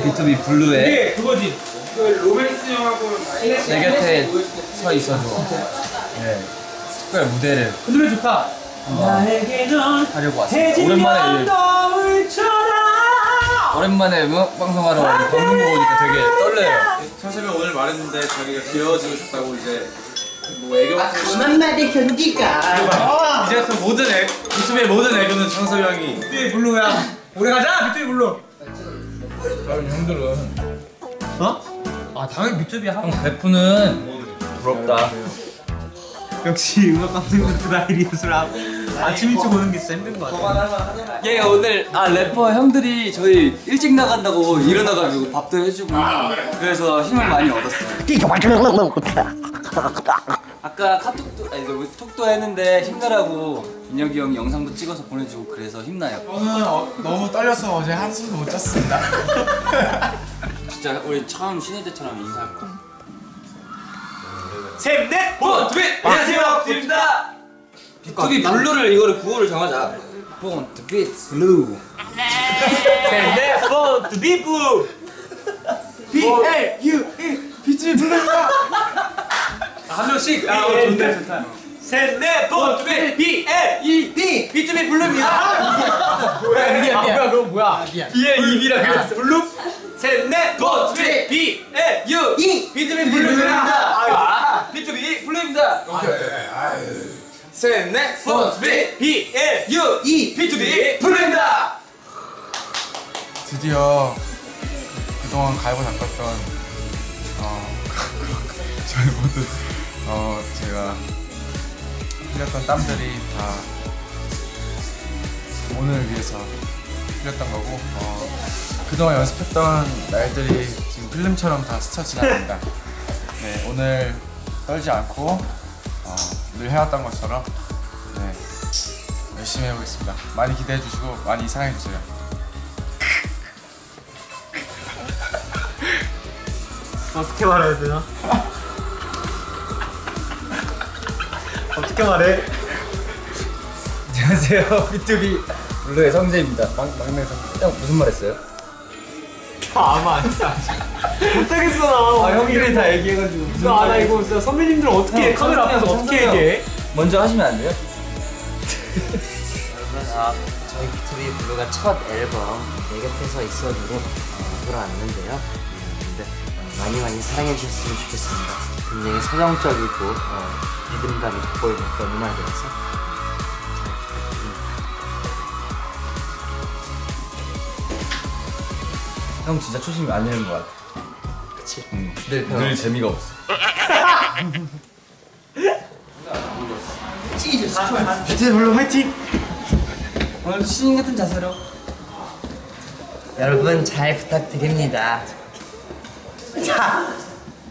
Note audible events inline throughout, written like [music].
B2B 블루에 이게 그거지. 그 로맨스 영화보면 내 곁에 서 있어줘. 네. 특별 무대를 그 노래 좋다. 나에게는 하려고 왔습니다. 오랜만에 오랜만에 음악 방송하러 방송국 오니까 되게 떨려요. 사실은 오늘 말했는데 자기가 귀여워지고 싶다고 이제 뭐 애교 같은 거 한마디 견디가 이제부터 모든 애 유튜브의 모든 애교는 창섭이 형이 비투비 블루야. 오래 가자 비투비 블루. 다른 형들은 어? 아 당연히 비투비 하고. 형 베프는 부럽다. 역시 음악 감독님 드라이 리허설이라 아침 일찍 오는 게 진짜 힘든 거 같아. 예 오늘 아 래퍼 형들이 저희 일찍 나간다고 일어나가지고 밥도 해주고 그래서 힘을 많이 얻었어요. 아까 카톡도 아니 그 톡도 했는데 힘내라고 민혁이 형이 영상도 찍어서 보내주고 그래서 힘나요. 저는 어, 너무 떨려서 어제 한숨도 못 잤습니다 [laughs] 진짜 우리 처음 신인 때처럼 인사할 거. 셋넷 Born to Beat 안녕하세요 비투비입니다. 투비 블루를 이거를 구호를 정하자. Born to Beat [laughs] [laughs] 블루. 셋넷 Born to Beat 블루. B L U E 비투비 블루입니다 한 명씩. 아 좋네 좋다. 셋 넷 Born to Beat B L E B 비투비 블루입니다. 뭐야 미안 미안. 그거 뭐야? B L E B라 그랬어. 블루. 셋 넷 Born to Beat B L U E 비투비 블루입니다. 아 비투비 블루입니다. 셋넷 Born to Beat B L U E 비투비 블루입니다. 드디어 그동안 갈고 닦았던 어 [laughs] 저희 모두 어 제가 흘렸던 땀들이 다 오늘 위해서 흘렸던 거고 어 그동안 연습했던 날들이 지금 필름처럼 다 스쳐 지나갑니다. 네 오늘 떨지 않고 어, 늘 해왔던 것처럼 네 열심히 해보겠습니다. 많이 기대해 주시고 많이 사랑해 주세요. 어떻게 말해야 되나? 어떻게 말해? 안녕하세요 비투비 블루의 성재입니다. 막 막내 성재. 형 무슨 말 했어요? 아마 진짜 못하겠어 나. 아 형들이 다 얘기해가지고 무슨 나, 나말 이거 진짜 선배님들 어떻게 해? 형, 카메라 앞에서 선배님, 어떻게. 얘기해? 먼저 하시면 안 돼요? 여러분 아, 저희 비투비 블루가 첫 앨범 내 곁에서 있어주로 어, 돌아왔는데요 음, 근데 어, 많이 많이 사랑해 주셨으면 좋겠습니다 굉장히 서정적이고 어, 리듬감이 돋보이는 그런 음악이라서 잘 부탁드립니다 형 진짜 초심이 안 잃은 것 같아. 그치? 응. 늘, 늘 재미가 없어. [laughs] 비투비 블루 화이팅! 오늘 신인 같은 자세로. 여러분 잘 부탁드립니다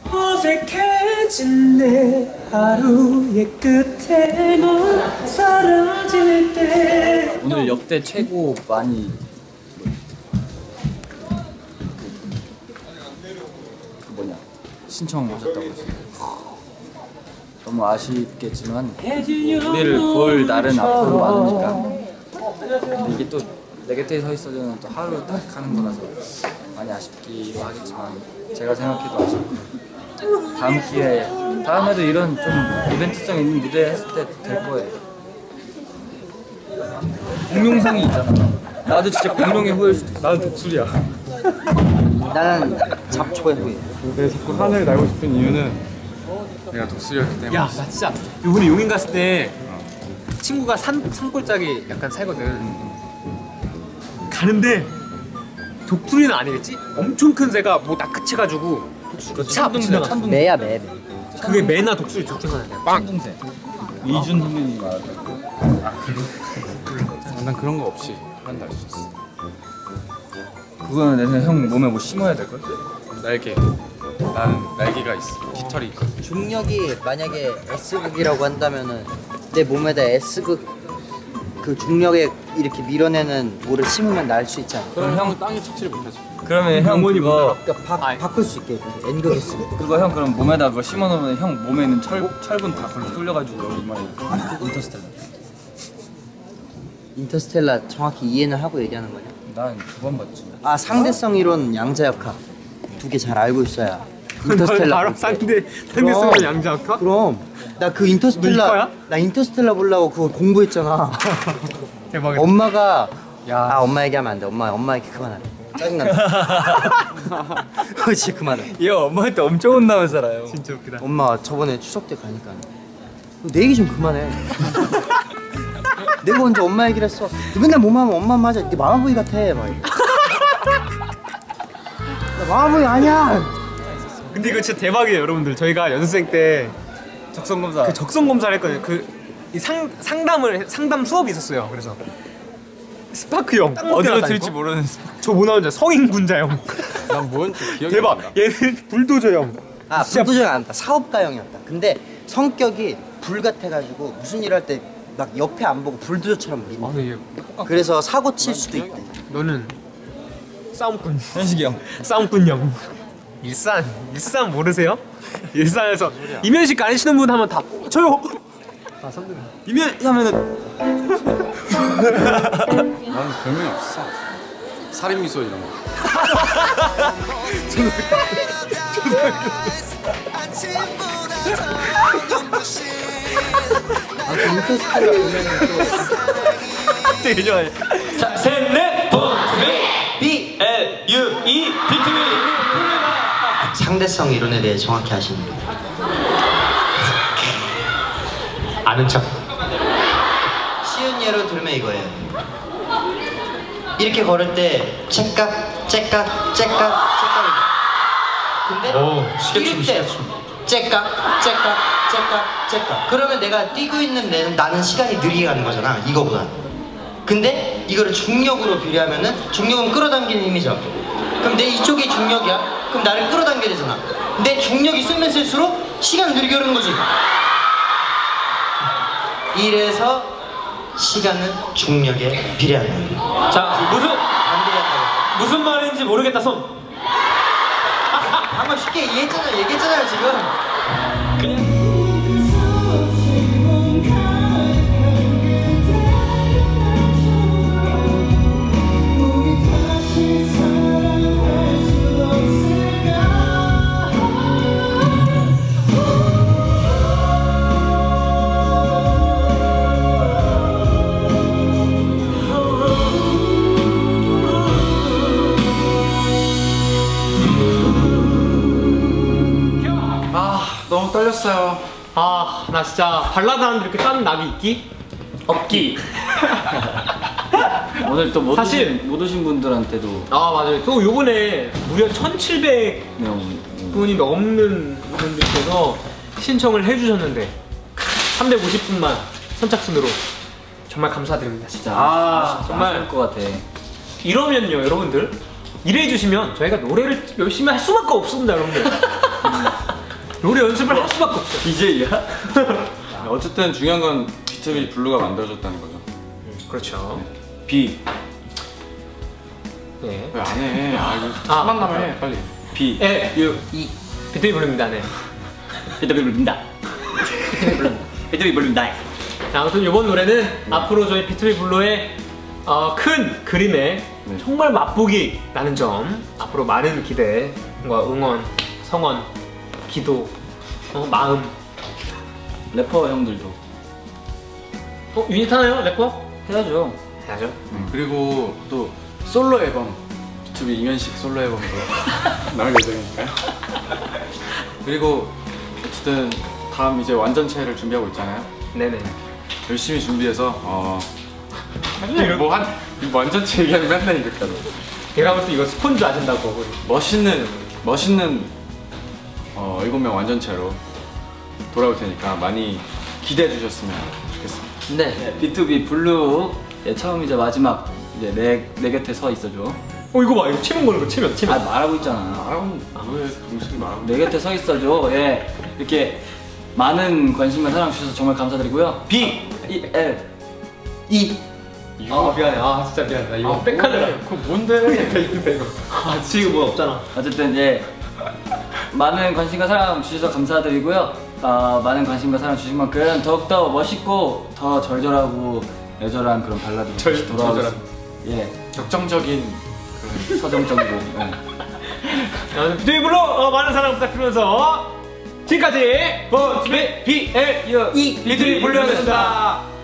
어색해진 내 하루의 끝에 넌 사라질 때 오늘 역대 최고 많이 신청하셨다고 했어요. 너무 아쉽겠지만 우리를 볼 날은 앞으로 많으니까 근데 이게 또 내 곁에 서 있어주는 또 하루 딱 하는 거라서 많이 아쉽기도 하겠지만 제가 생각해도 아쉽고 다음 기회에 다음에도 이런 좀 이벤트성 있는 무대 했을 때 될 거예요. 공룡상이 있잖아. 나도 진짜 공룡의 후예일 수도 있어. 나도 독수리야. 나는 잡초의 후예 내가 자꾸 하늘을 날고 싶은 이유는 내가 독수리였기 때문에. 야 나 진짜. 이번에 용인 갔을 때 친구가 산, 산골짜기 약간 살거든. 가는데 독수리는 아니겠지? 엄청 큰 새가 뭐 낚아채가지고 차 지나갔어 매야 매 매. 그게 매나 독수리 둘중 하나야. 빵! 동생. 이준 선배님 말하고 아, 난 그런 거 없이 한다 할수 있어. 그거는 내 생각에 형 몸에 뭐 심어야 될 걸? 날개 나는 날개가 있어 깃털이 있거든 중력이 만약에 S극이라고 한다면은 내 몸에다 S극 그 중력에 이렇게 밀어내는 뭐를 심으면 날 수 있잖아. 그럼 형은 땅에 착지를 못하지 그러면 형 그거 그러니까 바, 바꿀 수 있게 N극 S극. 그거 형 그럼 몸에다 그거 심어 놓으면 형 몸에 있는 철 철분 다 걸로 쏠려가지고 여기 이마에 인터스텔라. 인터스텔라 정확히 이해는 하고 얘기하는 거냐? 난 두 번 봤지. 아 상대성 이론 양자역학 두 개 잘 알고 있어야 [laughs] 인터스텔라 바로. 상대 그럼. 상대성을 양자학과? 그럼 나그너 인터스텔라? 나 인터스텔라 보려고 그거 공부했잖아 [laughs] 대박이다. 엄마가 야. 아 엄마 얘기하면 안돼 엄마 엄마 얘기 그만하래 짜증난다 [laughs] 어, 진짜 그만해 얘 엄마한테 엄청 혼나면 살아요. 진짜 웃기다. 엄마 저번에 추석 때 가니까 내 얘기 좀 그만해 내가 언제 엄마 얘기를 했어 너 맨날 뭐만 하면 엄마 맞아 네 마마보이 같아 막 마마보이 아니야 근데 이거 진짜 대박이에요, 여러분들. 저희가 연습생 때 적성 검사. 그 적성 검사를 했거든요. 그이상 상담을 해- 상담 수업이 있었어요. 그래서 스파크 형 어디로 들지 모르는. 저뭐 나오는지 성인 군자 형. 난 뭔지 기억이 대박. 안 나. 얘는 불도저 형. 아 불도저이 아니다 사업가형이었다 근데 성격이 불 같아가지고 무슨 일 할 때 막 옆에 안 보고 불도저처럼 밀어 아, 그래서 사고 칠 수도 있대 너는 싸움꾼. 현식이 형. 싸움꾼 형. 일산 일산 모르세요? 일산에서 이면식 가르치는 분 하면 다 저요. 아 선배. 이면 하면은 난 별명이 없어. 살인 미소 이런 거. 인터스텔라 보면 되게 좋아해. 셋넷 본투비 B L U E 비투비 상대성 이론에 대해 정확히 분. 아는 척. 쉬운 예로 들으면 이거예요. 이렇게 걸을 때 째깍 째깍 째깍 째깍. 근데 오, 뛸때 째깍 째깍 째깍 째깍. 그러면 내가 뛰고 있는 내, 나는 시간이 느리게 가는 거잖아 이거보다. 근데 이거를 중력으로 비례하면은 중력은 끌어당기는 힘이죠. 그럼 내 이쪽이 중력이야 그럼 나를 끌어당겨야 되잖아 내 중력이 쓰면 쓸수록 시간 느리게 흐르는 거지 이래서 시간은 중력에 비례한다. 자 무슨. 무슨 말인지 모르겠다 손 방금 쉽게 얘기했잖아요. 얘기했잖아요 지금. 나 진짜 발라드 하는데 이렇게 까는 낙이 있기? 없기. [laughs] 오늘 또 못 사실- 오신 못 오신 분들한테도 아 맞아요. 또 요번에 무려 1,700 내용. 분이 넘는 분들께서 신청을 해주셨는데 350분만 선착순으로 정말 감사드립니다. 진짜. 아 정말. 정말 것 같아. 이러면요, 여러분들 이래 주시면 저희가 노래를 열심히 할 수밖에 없습니다, 여러분들. [laughs] 노래 연습을 할 수밖에 없어요. DJ야? [laughs] 어쨌든 중요한 건 비트비 블루가 만들어졌다는 거죠. 그렇죠. B 네. 왜 안 해? 아 이거 아. 수만 남아 해 빨리. B 에, 유, 이 비트비 부릅니다. 네. 비트비 불린다. 비트비 불린다. 자, 아무튼 이번 노래는 앞으로 저희 비트비 블루의 어, 큰 그림에 네. 정말 맛보기라는 점 앞으로 많은 기대과 응원, 성원, 기도, 어, 마음 래퍼 형들도 어? 유닛 하나요? 래퍼? 해야죠. 해야죠 음, 그리고 또 솔로 앨범 비투비 이면식 솔로 앨범도 [laughs] 나올 예정이니까요. 그리고 어쨌든 다음 이제 완전체를 준비하고 있잖아요. 네네 열심히 준비해서 어. 뭐한 완전체 얘기하면 맨날 이렇게 하고 제가 볼때 이거 스폰지 안 된다고 멋있는 멋있는 어, 7명 완전체로 돌아올 테니까 많이 기대해 주셨으면 좋겠습니다. 네. B2B 블루 예, 처음이자 마지막 이제 내, 내 곁에 서 있어줘. 어 이거 봐 이거 체면 거는 거 체면 아 체면 말하고 있잖아. 말하고 왜 동식이 말하고 내 곁에 서 있어줘. 예. 이렇게 많은 관심과 사랑 주셔서 정말 감사드리고요. B E L E 아 미안해 아 진짜 미안해 나 이거 빽하느라 그거 뭔데? [laughs] 이거 아 지금 뭐 없잖아 어쨌든 예 많은 관심과 사랑 주셔서 감사드리고요. 어, 많은 관심과 사랑 주신 만큼 더욱더 멋있고 더 절절하고 애절한 그런 발라드로 절, 다시 돌아오겠습니다. 예. 격정적인 그런 서정정보. 네. 물론 어, 많은 사랑 부탁드리면서 지금까지 본스비 BL 이 리트리 볼륨이었습니다.